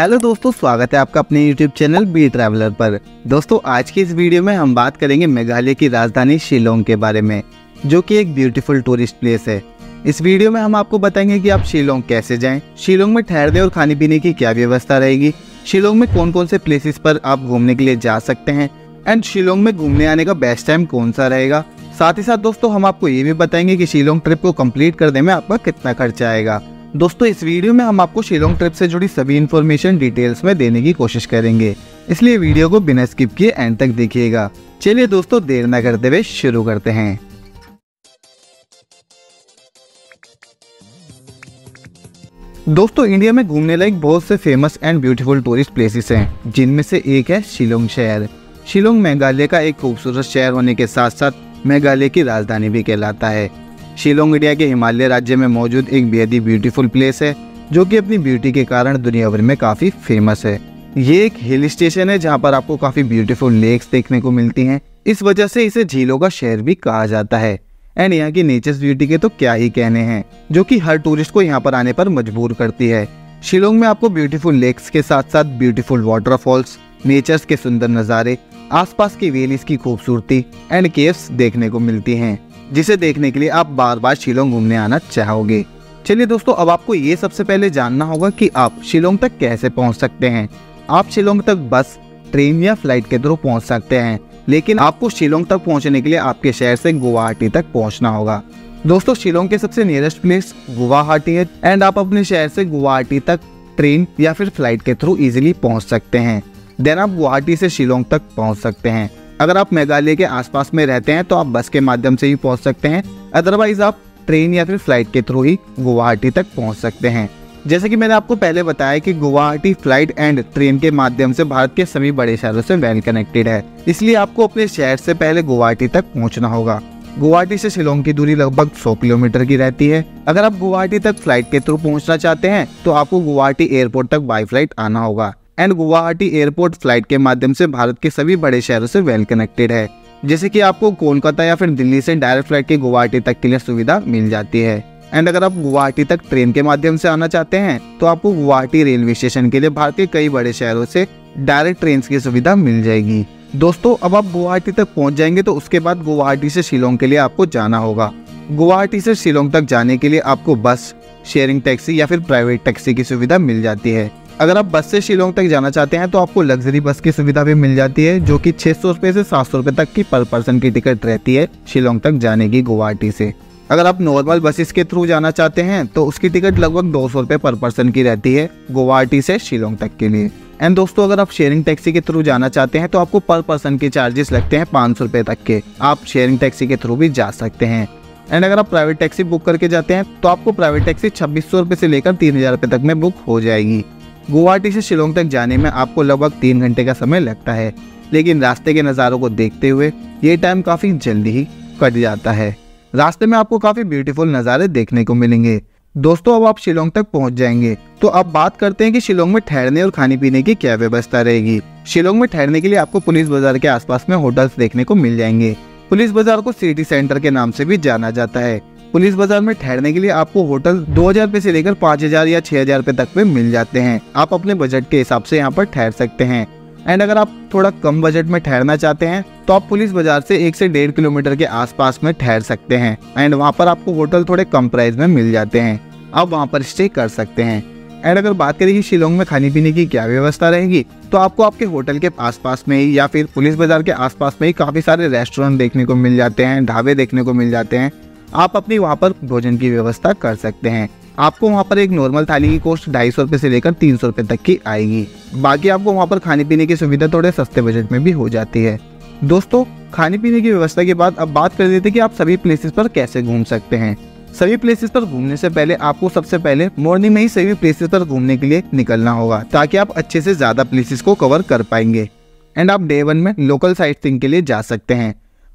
Hello दोस्तों स्वागत है आपका अपने यूट्यूब चैनल बी ट्रैवलर पर। दोस्तों आज की इस वीडियो में हम बात करेंगे मेघालय की राजधानी शिलोंग के बारे में जो कि एक ब्यूटीफुल टूरिस्ट प्लेस है। इस वीडियो में हम आपको बताएँगे कि आप शिलोंग कैसे जाएँ, शिलोंग में ठहरने और खाने पीने की क्या व्यवस्था रहेगी शिलोंग में कौन कौन से प्लेसेस पर आप घूमने के लिए जा सकते हैं एंड शिलोंग में घूमने आने का बेस्ट टाइम कौन सा रहेगा। साथ ही साथ दोस्तों हम आपको ये भी बताएँगे कि शिलोंग ट्रिप को कंप्लीट करने में आपका कितना खर्चा आएगा। दोस्तों, इस वीडियो में हम आपको शिलोंग ट्रिप से जुड़ी सभी इन्फॉर्मेशन डिटेल्स में देने की कोशिश करेंगे। इसलिए वीडियो को बिना स्किप किए एंड तक देखिएगा। चलिए दोस्तों, देर न करते हुए शुरू करते हैं। दोस्तों इंडिया में घूमने लायक बहुत से famous and beautiful tourist places हैं, जिनमें से एक है शिलोंग शहर। शिलोंग मेघालय का एक खूबसूरत शहर होने के साथ साथ मेघालय की राजधानी भी कहलाता है। शिलोंग इंडिया के हिमालय राज्य में मौजूद एक बेहद ही ब्यूटीफुल प्लेस है, जो कि अपनी ब्यूटी के कारण दुनिया भर में काफ़ी फ़ेमस है। ये एक हिल स्टेशन है, जहाँ पर आपको काफ़ी ब्यूटीफुल लेक्स देखने को मिलती हैं। इस वजह से इसे झीलों का शहर भी कहा जाता है। एंड यहाँ की नेचर ब्यूटी के तो क्या ही कहने हैं, जो कि हर टूरिस्ट को यहाँ पर आने पर मजबूर करती है। शिलोंग में आपको ब्यूटीफुल लेक्स के साथ साथ ब्यूटीफुल वाटरफॉल्स नेचर्स के सुंदर नज़ारे, आसपास की वेलीज की खूबसूरती एंड केव्स देखने को मिलती हैं। जिसे देखने के लिए आप बार बार शिलोंग घूमने आना चाहोगे। चलिए दोस्तों, अब आपको ये सबसे पहले जानना होगा कि आप शिलोंग तक कैसे पहुँच सकते हैं। आप शिलोंग तक बस, ट्रेन या फ़्लाइट के थ्रू पहुँच सकते हैं, लेकिन आपको शिलोंग तक पहुँचने के लिए आपके शहर से गुवाहाटी तक पहुँचना होगा। दोस्तों, शिलोंग के सबसे नियरेस्ट प्लेस गुवाहाटी है एंड आप अपने शहर से गुवाहाटी तक ट्रेन या फिर फ़्लाइट के थ्रू इजिली पहुँच सकते हैं। देन आप गुवाहाटी से शिलोंग तक पहुँच सकते हैं। अगर आप मेघालय के आसपास में रहते हैं तो आप बस के माध्यम से ही पहुँच सकते हैं। अदरवाइज़ आप ट्रेन या फिर फ़्लाइट के थ्रू ही गुवाहाटी तक पहुँच सकते हैं। जैसे कि मैंने आपको पहले बताया कि गुवाहाटी फ़्लाइट एंड ट्रेन के माध्यम से भारत के सभी बड़े शहरों से वेल कनेक्टेड है। इसलिए आपको अपने शहर से पहले गुवाहाटी तक पहुँचना होगा। गुवाहाटी से शिलोंग की दूरी लगभग 100 किलोमीटर की रहती है। अगर आप गुवाहाटी तक फ़्लाइट के थ्रू पहुँचना चाहते हैं तो आपको गुवाहाटी एयरपोर्ट तक बाई फ़्लाइट आना होगा। एंड गुवाहाटी एयरपोर्ट फ़्लाइट के माध्यम से भारत के सभी बड़े शहरों से वेल कनेक्टेड है, जैसे कि आपको कोलकाता या फिर दिल्ली से डायरेक्ट फ़्लाइट की गुवाहाटी तक के लिए सुविधा मिल जाती है। एंड अगर आप गुवाहाटी तक ट्रेन के माध्यम से आना चाहते हैं तो आपको गुवाहाटी रेलवे स्टेशन के लिए भारत के कई बड़े शहरों से डायरेक्ट ट्रेन की सुविधा मिल जाएगी। दोस्तों, अब आप गुवाहाटी तक पहुँच जाएँगे तो उसके बाद गुवाहाटी से शिलोंग के लिए आपको जाना होगा। गुवाहाटी से शिलोंग तक जाने के लिए आपको बस, शेयरिंग टैक्सी या फिर प्राइवेट टैक्सी की सुविधा मिल जाती है। अगर आप बस से शिलोंग तक जाना चाहते हैं तो आपको लग्जरी बस की सुविधा भी मिल जाती है, जो कि छह सौ से सात सौ तक की पर पर्सन की टिकट रहती है शिलोंग तक जाने की गुवाहाटी से। अगर आप नॉर्मल बसेस के थ्रू जाना चाहते हैं तो उसकी टिकट लगभग दो सौ पर पर्सन की रहती है गुवाहाटी से शिलोंग तक के लिए। एंड दोस्तों, अगर आप शेयरिंग टैक्सी के थ्रू जाना चाहते हैं तो आपको पर पर्सन के चार्जेस लगते हैं पाँच सौ तक के। आप शेयरिंग टैक्सी के थ्रू भी जा सकते हैं। एंड अगर आप प्राइवेट टैक्सी बुक करके जाते हैं तो आपको प्राइवेट टैक्सी छब्बीस सौ से लेकर तीन हज़ार तक में बुक हो जाएगी। गुवाहाटी से शिलोंग तक जाने में आपको लगभग तीन घंटे का समय लगता है, लेकिन रास्ते के नज़ारों को देखते हुए ये टाइम काफ़ी जल्दी ही कट जाता है। रास्ते में आपको काफ़ी ब्यूटीफुल नज़ारे देखने को मिलेंगे। दोस्तों, अब आप शिलोंग तक पहुँच जाएँगे। तो अब बात करते हैं कि शिलोंग में ठहरने और खाने पीने की क्या व्यवस्था रहेगी। शिलोंग में ठहरने के लिए आपको पुलिस बाज़ार के आसपास में होटल्स देखने को मिल जाएँगे। पुलिस बाज़ार को सिटी सेंटर के नाम से भी जाना जाता है। पुलिस बाज़ार में ठहरने के लिए आपको होटल दो हज़ार रूपए से लेकर पाँच हज़ार या छह हज़ार रूपए तक में मिल जाते हैं। आप अपने बजट के हिसाब से यहाँ पर ठहर सकते हैं। एंड अगर आप थोड़ा कम बजट में ठहरना चाहते हैं तो आप पुलिस बाज़ार से एक से डेढ़ किलोमीटर के आसपास में ठहर सकते हैं। एंड वहाँ पर आपको होटल थोड़े कम प्राइस में मिल जाते हैं। आप वहाँ पर स्टे कर सकते हैं। एंड अगर बात करें कि शिलोंग में खाने पीने की क्या व्यवस्था रहेगी तो आपको आपके होटल के आसपास में ही या फिर पुलिस बाज़ार के आसपास में ही काफ़ी सारे रेस्टोरेंट देखने को मिल जाते हैं, ढाबे देखने को मिल जाते हैं। आप अपनी वहाँ पर भोजन की व्यवस्था कर सकते हैं। आपको वहाँ पर एक नॉर्मल थाली की कॉस्ट ढाई सौ से लेकर तीन सौ रुपए तक की आएगी। बाकी आपको वहाँ पर खाने पीने की सुविधा थोड़े सस्ते बजट में भी हो जाती है। दोस्तों खाने पीने की व्यवस्था के बाद अब बात कर देते कि आप सभी प्लेसेस पर कैसे घूम सकते हैं। सभी प्लेसेस पर घूमने से पहले आपको सबसे पहले मॉर्निंग में ही सभी प्लेसेस पर घूमने के लिए निकलना होगा, ताकि आप अच्छे से ज़्यादा प्लेसेस को कवर कर पाएँगे। एंड आप डे वन में लोकल साइट के लिए जा सकते हैं।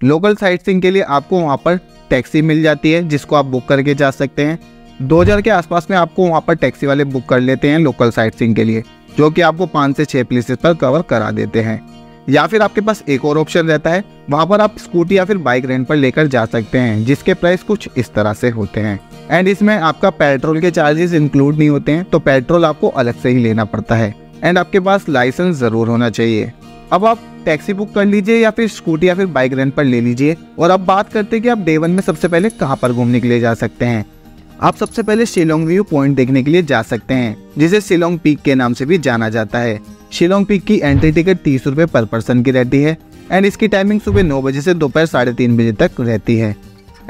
लोकल साइट के लिए आपको वहाँ पर टैक्सी मिल जाती है, जिसको आप बुक करके जा सकते हैं। 2000 के आसपास में आपको वहाँ पर टैक्सी वाले बुक कर लेते हैं लोकल साइट के लिए, जो कि आपको पाँच से छः प्लेसेस पर कवर करा देते हैं। या फिर आपके पास एक और ऑप्शन रहता है, वहाँ पर आप स्कूटी या फिर बाइक रेंट पर लेकर जा सकते हैं, जिसके प्राइस कुछ इस तरह से होते हैं। एंड इसमें आपका पेट्रोल के चार्जेस इंक्लूड नहीं होते हैं तो पेट्रोल आपको अलग से ही लेना पड़ता है। एंड आपके पास लाइसेंस ज़रूर होना चाहिए। अब आप टैक्सी बुक कर लीजिए या फिर स्कूटी या फिर बाइक रेंट पर ले लीजिए और अब बात करते हैं कि आप डे वन में सबसे पहले कहाँ पर घूमने के लिए जा सकते हैं। आप सबसे पहले शिलोंग व्यू पॉइंट देखने के लिए जा सकते हैं, जिसे शिलोंग पीक के नाम से भी जाना जाता है। शिलोंग पीक की एंट्री टिकट तीस रूपए पर पर्सन की रहती है एंड इसकी टाइमिंग सुबह नौ बजे से दोपहर साढ़े तीन बजे तक रहती है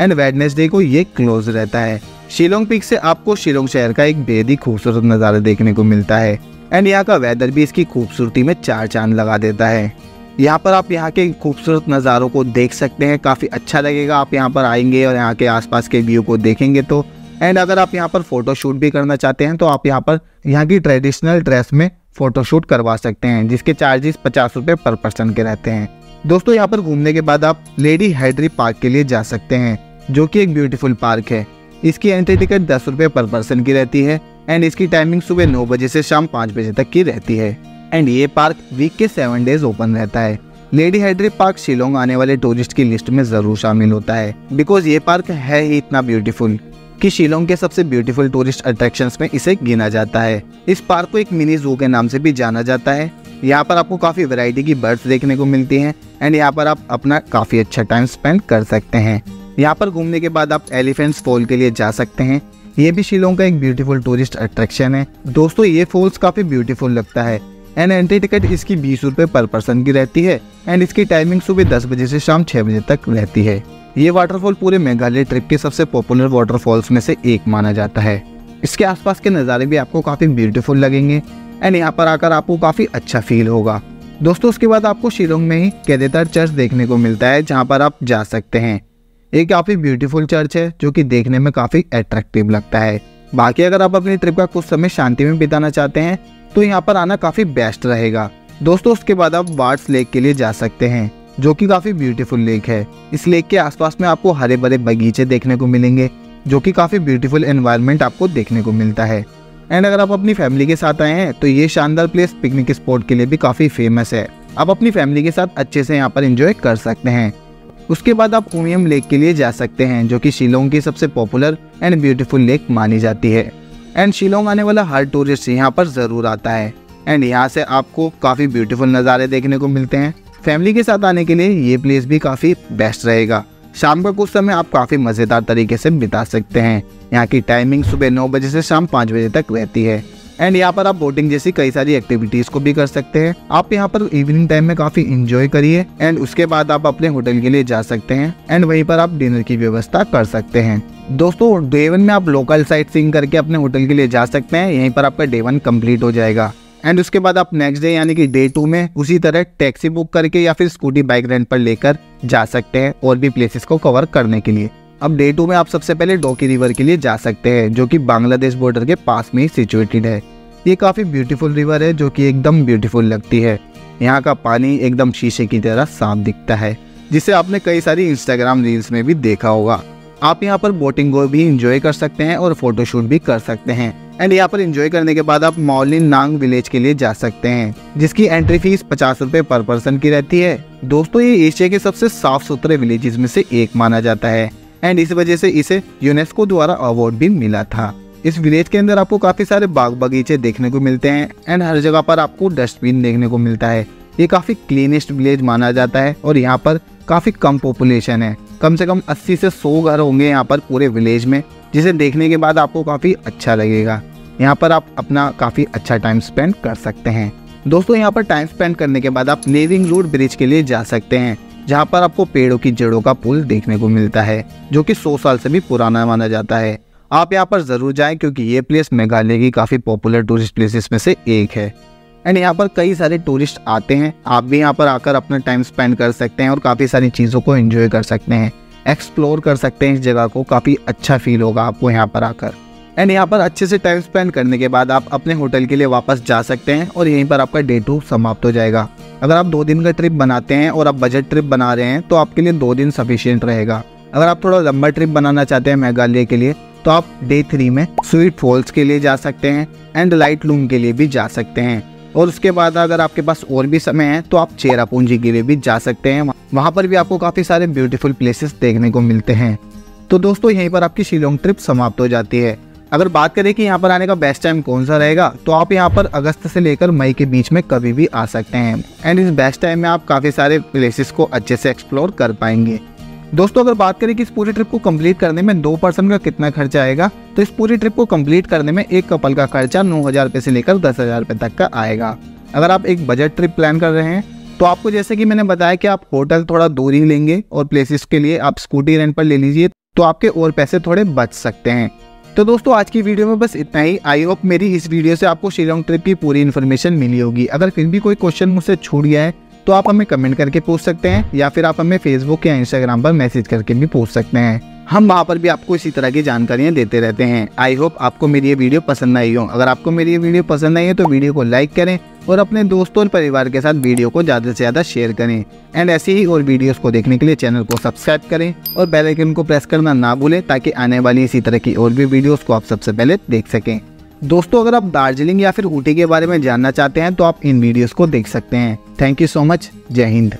एंड वेडनेसडे को ये क्लोज रहता है। शिलोंग पीक से आपको शिलोंग शहर का एक बेहद ही खूबसूरत नज़ारा देखने को मिलता है। एंड यहाँ का वेदर भी इसकी खूबसूरती में चार चाँद लगा देता है। यहाँ पर आप यहाँ के खूबसूरत नज़ारों को देख सकते हैं, काफ़ी अच्छा लगेगा। आप यहाँ पर आएँगे और यहाँ के आसपास के व्यू को देखेंगे तो। एंड अगर आप यहाँ पर फ़ोटो शूट भी करना चाहते हैं तो आप यहाँ पर यहाँ की ट्रेडिशनल ड्रेस में फ़ोटो शूट करवा सकते हैं, जिसके चार्जेस पचास रुपये पर पर्सन के रहते हैं। दोस्तों, यहाँ पर घूमने के बाद आप लेडी हैड्री पार्क के लिए जा सकते हैं, जो कि एक ब्यूटीफुल पार्क है। इसकी एंट्री टिकट दस रुपये पर पर्सन की रहती है एंड इसकी टाइमिंग सुबह नौ बजे से शाम पाँच बजे तक की रहती है। एंड ये पार्क वीक के सेवन डेज़ ओपन रहता है। लेडी हैड्री पार्क शिलोंग आने वाले टूरिस्ट की लिस्ट में ज़रूर शामिल होता है बिकॉज़ ये पार्क है ही इतना ब्यूटीफुल कि शिलोंग के सबसे ब्यूटीफुल टूरिस्ट अट्रैक्शंस में इसे गिना जाता है। इस पार्क को एक मिनी जू के नाम से भी जाना जाता है। यहाँ पर आपको काफ़ी वैरायटी की बर्ड्स देखने को मिलती हैं एंड यहाँ पर आप अपना काफ़ी अच्छा टाइम स्पेंड कर सकते हैं। यहाँ पर घूमने के बाद आप एलिफेंट्स फॉल के लिए जा सकते हैं। ये भी शिलोंग का एक ब्यूटीफुल टूरिस्ट अट्रैक्शन है। दोस्तों, ये फॉल्स काफ़ी ब्यूटीफुल लगता है। एंड एंट्री टिकट इसकी बीस रूपए पर पर्सन की रहती है। एंड इसकी टाइमिंग सुबह दस बजे से शाम छह बजे तक रहती है। ये वाटरफॉल पूरे मेघालय ट्रिप के सबसे पॉपुलर वाटरफॉल्स में से एक माना जाता है। इसके आसपास के नज़ारे भी आपको काफ़ी ब्यूटीफुल लगेंगे। एंड यहाँ पर आकर आपको काफ़ी अच्छा फील होगा। दोस्तों, उसके बाद आपको शिलोंग में ही कैदेतर चर्च देखने को मिलता है, जहाँ पर आप जा सकते हैं। ये काफ़ी ब्यूटीफुल चर्च है, जो कि देखने में काफ़ी अट्रैक्टिव लगता है। बाकी अगर आप अपनी ट्रिप का कुछ समय शांति में बिताना चाहते हैं तो यहाँ पर आना काफ़ी बेस्ट रहेगा। दोस्तों, उसके बाद आप वार्ड्स लेक के लिए जा सकते हैं, जो कि काफ़ी ब्यूटीफुल लेक है। इस लेक के आसपास में आपको हरे भरे बगीचे देखने को मिलेंगे, जो कि काफ़ी ब्यूटीफुल एनवायरनमेंट आपको देखने को मिलता है। एंड अगर आप अपनी फैमिली के साथ आए हैं तो ये शानदार प्लेस पिकनिक स्पॉट के लिए भी काफ़ी फ़ेमस है। आप अपनी फैमिली के साथ अच्छे से यहाँ पर इंजॉय कर सकते हैं। उसके बाद आप उमियम लेक के लिए जा सकते हैं, जो कि शिलोंग की सबसे पॉपुलर एंड ब्यूटीफुल लेक मानी जाती है। एंड शिलोंग आने वाला हर टूरिस्ट यहाँ पर ज़रूर आता है। एंड यहाँ से आपको काफ़ी ब्यूटीफुल नज़ारे देखने को मिलते हैं। फैमिली के साथ आने के लिए ये प्लेस भी काफ़ी बेस्ट रहेगा। शाम का कुछ समय आप काफ़ी मज़ेदार तरीके से बिता सकते हैं। यहाँ की टाइमिंग सुबह नौ बजे से शाम पाँच बजे तक रहती है। एंड यहाँ पर आप बोटिंग जैसी कई सारी एक्टिविटीज़ को भी कर सकते हैं। आप यहाँ पर इवनिंग टाइम में काफ़ी इंजॉय करिए। एंड उसके बाद आप अपने होटल के लिए जा सकते हैं। एंड वहीं पर आप डिनर की व्यवस्था कर सकते हैं। दोस्तों डे वन में आप लोकल साइट सीइंग करके अपने होटल के लिए जा सकते हैं। यहीं पर आपका डे वन कंप्लीट हो जाएगा। एंड उसके बाद आप नेक्स्ट डे यानी कि डे टू में, उसी तरह टैक्सी बुक करके या फिर स्कूटी बाइक रेंट पर लेकर जा सकते हैं। और भी प्लेसेस को कवर करने के लिए। अब डे टू में आप सबसे पहले डोकी रिवर के लिए जा सकते हैं, जो कि बांग्लादेश बॉर्डर के पास में ही सिचुएटेड है। ये काफ़ी ब्यूटीफुल रिवर है, जो कि एकदम ब्यूटीफुल लगती है। यहाँ का पानी एकदम शीशे की तरह साफ़ दिखता है, जिसे आपने कई सारी इंस्टाग्राम रील्स में भी देखा होगा। आप यहाँ पर बोटिंग को भी इंजॉय कर सकते हैं और फोटोशूट भी कर सकते हैं। एंड यहाँ पर इंजॉय करने के बाद आप मौलिन नांग विलेज के लिए जा सकते हैं, जिसकी एंट्री फ़ीस पचास रूपए पर पर्सन की रहती है। दोस्तों, ये एशिया के सबसे साफ़ सुथरे विलेजेस में से एक माना जाता है। एंड इस वजह से इसे यूनेस्को द्वारा अवार्ड भी मिला था। इस विलेज के अंदर आपको काफ़ी सारे बाग बगीचे देखने को मिलते हैं। एंड हर जगह पर आपको डस्टबिन देखने को मिलता है। ये काफ़ी क्लीनेस्ट विलेज माना जाता है और यहाँ पर काफ़ी कम पॉपुलेशन है। कम से कम 80 से 100 घर होंगे यहाँ पर पूरे विलेज में, जिसे देखने के बाद आपको काफ़ी अच्छा लगेगा। यहाँ पर आप अपना काफ़ी अच्छा टाइम स्पेंड कर सकते हैं। दोस्तों, यहाँ पर टाइम स्पेंड करने के बाद आप लेविंग रोड ब्रिज के लिए जा सकते हैं। जहाँ पर आपको पेड़ों की जड़ों का पुल देखने को मिलता है, जो कि 100 साल से भी पुराना माना जाता है। आप यहाँ पर ज़रूर जाएँ, क्योंकि ये प्लेस मेघालय की काफ़ी पॉपुलर टूरिस्ट प्लेसेस में से एक है। एंड यहाँ पर कई सारे टूरिस्ट आते हैं, आप भी यहाँ पर आकर अपना टाइम स्पेंड कर सकते हैं और काफ़ी सारी चीज़ों को एंजॉय कर सकते हैं। एक्सप्लोर कर सकते हैं इस जगह को, काफ़ी अच्छा फील होगा आपको यहाँ पर आकर। एंड यहाँ पर अच्छे से टाइम स्पेंड करने के बाद आप अपने होटल के लिए वापस जा सकते हैं और यहीं पर आपका डे टू समाप्त हो जाएगा। अगर आप दो दिन का ट्रिप बनाते हैं और आप बजट ट्रिप बना रहे हैं तो आपके लिए दो दिन सफिशियंट रहेगा। अगर आप थोड़ा लंबा ट्रिप बनाना चाहते हैं मेघालय के लिए तो आप डे थ्री में स्वीट फॉल्स के लिए जा सकते हैं एंड लाइट लूम के लिए भी जा सकते हैं। और उसके बाद अगर आपके पास और भी समय है तो आप चेरापूंजी के लिए भी जा सकते हैं। वहाँ पर भी आपको काफ़ी सारे ब्यूटीफुल प्लेसेस देखने को मिलते हैं। तो दोस्तों, यहीं पर आपकी शिलोंग ट्रिप समाप्त हो जाती है। अगर बात करें कि यहाँ पर आने का बेस्ट टाइम कौन सा रहेगा तो आप यहाँ पर अगस्त से लेकर मई के बीच में कभी भी आ सकते हैं। एंड इस बेस्ट टाइम में आप काफ़ी सारे प्लेसेस को अच्छे से एक्सप्लोर कर पाएँगे। दोस्तों, अगर बात करें कि इस पूरी ट्रिप को कंप्लीट करने में दो पर्सन का कितना खर्चा आएगा तो इस पूरी ट्रिप को कंप्लीट करने में एक कपल का खर्चा नौ हज़ार से लेकर दस हज़ार तक का आएगा। अगर आप एक बजट ट्रिप प्लान कर रहे हैं तो आपको जैसे कि मैंने बताया कि आप होटल थोड़ा दूर ही लेंगे और प्लेसेस के लिए आप स्कूटी रेंट पर ले लीजिए तो आपके और पैसे थोड़े बच सकते हैं। तो दोस्तों, आज की वीडियो में बस इतना ही। आई होप मेरी इस वीडियो से आपको शिलोंग ट्रिप की पूरी इन्फॉर्मेशन मिली होगी। अगर फिर भी कोई क्वेश्चन मुझसे छूट गया है तो आप हमें कमेंट करके पूछ सकते हैं, या फिर आप हमें फेसबुक या इंस्टाग्राम पर मैसेज करके भी पूछ सकते हैं। हम वहाँ पर भी आपको इसी तरह की जानकारियाँ देते रहते हैं। आई होप आपको मेरी ये वीडियो पसंद आई हो। अगर आपको मेरी ये वीडियो पसंद आई है तो वीडियो को लाइक करें और अपने दोस्तों और परिवार के साथ वीडियो को ज़्यादा से ज़्यादा शेयर करें। एंड ऐसे ही और वीडियोस को देखने के लिए चैनल को सब्सक्राइब करें और बेल आइकन को प्रेस करना ना भूलें ताकि आने वाली इसी तरह की और भी वीडियोस को आप सबसे पहले देख सकें। दोस्तों, अगर आप दार्जिलिंग या फिर ऊटी के बारे में जानना चाहते हैं तो आप इन वीडियोज़ को देख सकते हैं। थैंक यू सो मच जय हिंद।